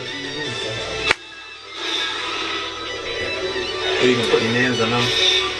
Or you can put names on them.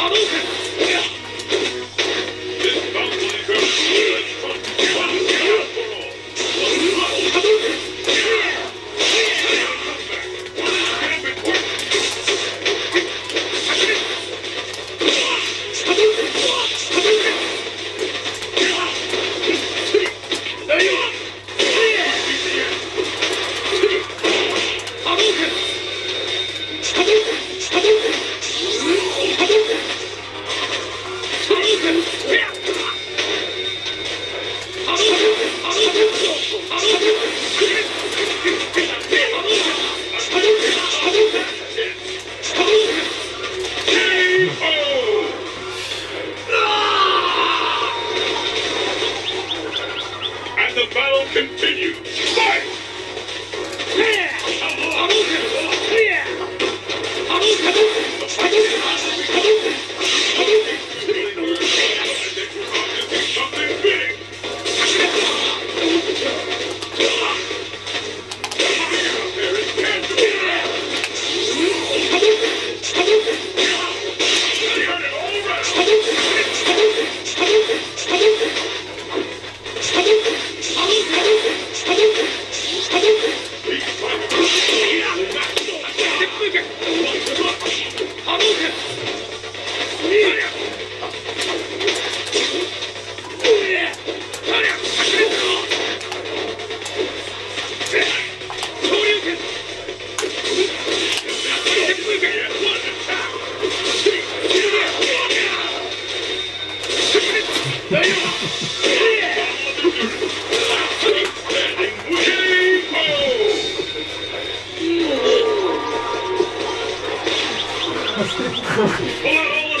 Aruca! Jesus. Out all the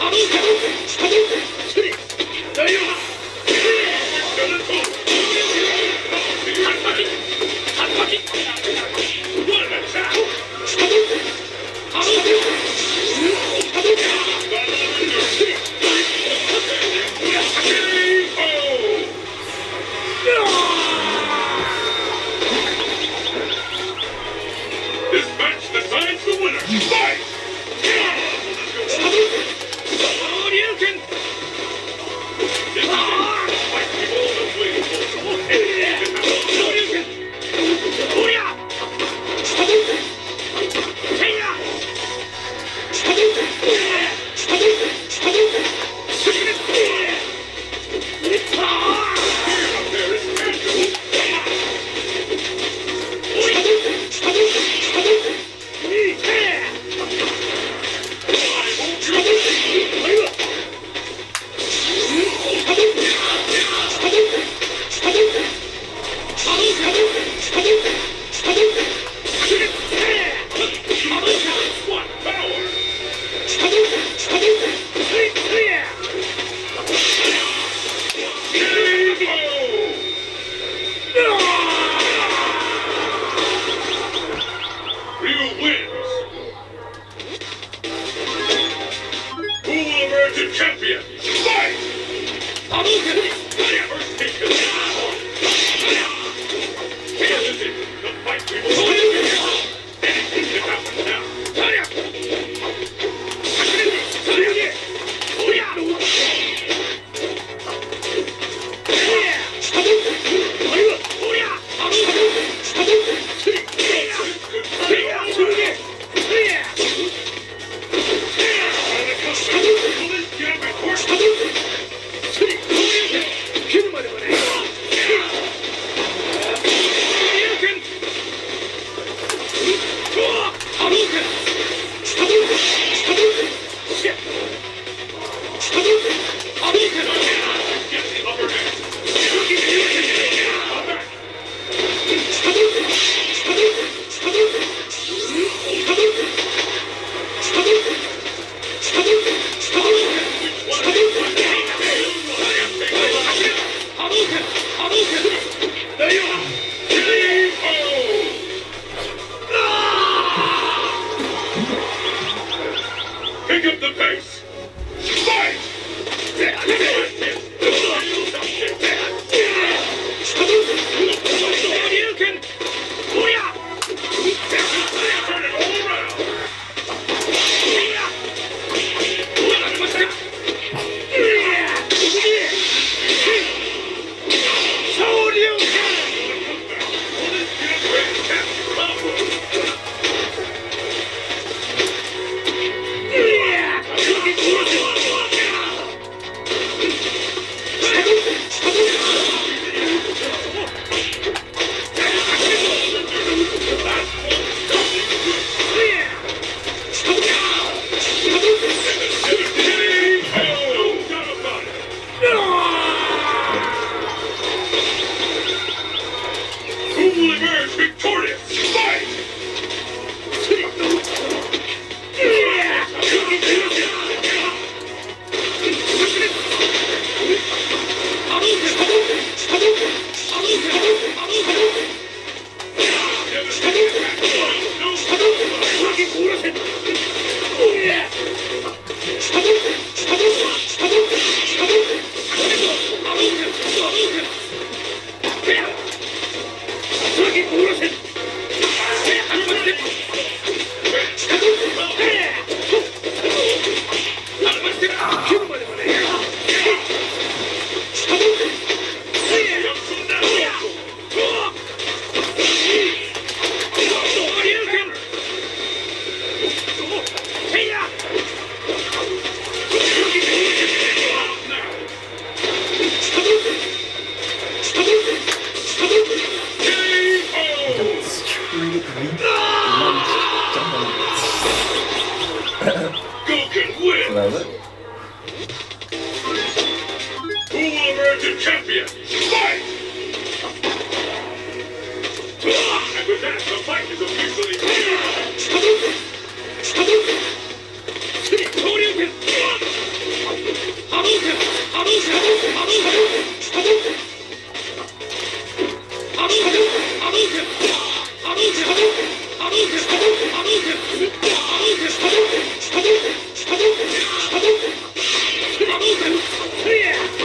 一人大丈夫 the pace. Who will emerge a champion? Fight! And with that, the fight is officially clear. 大刀砍砍不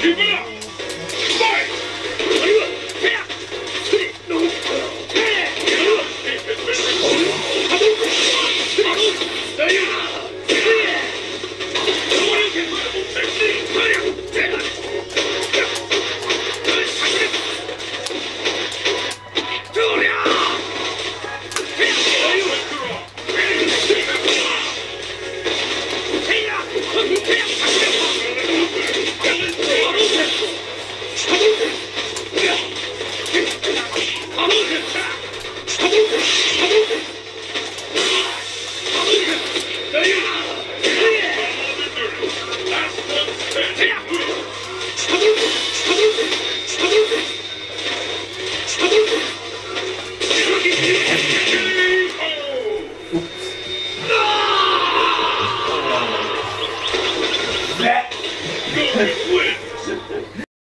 Keep it up!